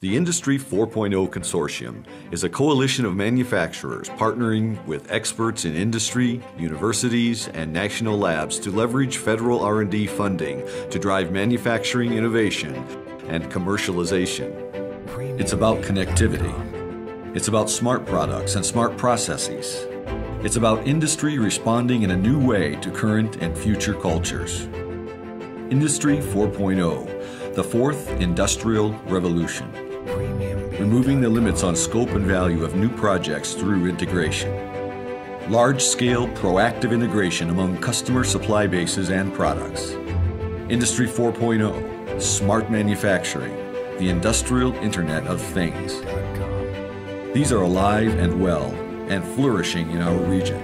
The Industry 4.0 Consortium is a coalition of manufacturers partnering with experts in industry, universities, and national labs to leverage federal R&D funding to drive manufacturing innovation and commercialization. It's about connectivity. It's about smart products and smart processes. It's about industry responding in a new way to current and future cultures. Industry 4.0, the fourth industrial revolution removing the limits on scope and value of new projects through integration. Large-scale proactive integration among customer supply bases and products. Industry 4.0, smart manufacturing, the industrial Internet of Things. These are alive and well and flourishing in our region.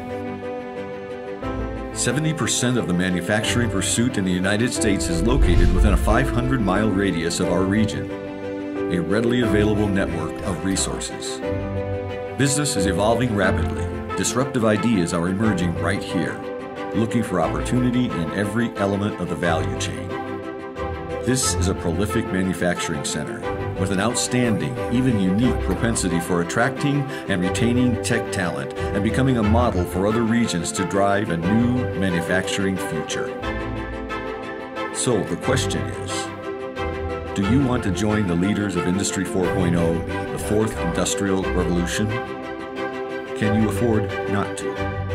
70% of the manufacturing pursuit in the United States is located within a 500 mile radius of our region a readily available network of resources. Business is evolving rapidly. Disruptive ideas are emerging right here, looking for opportunity in every element of the value chain. This is a prolific manufacturing center with an outstanding, even unique propensity for attracting and retaining tech talent and becoming a model for other regions to drive a new manufacturing future. So the question is, do you want to join the leaders of Industry 4.0, the fourth industrial revolution? Can you afford not to?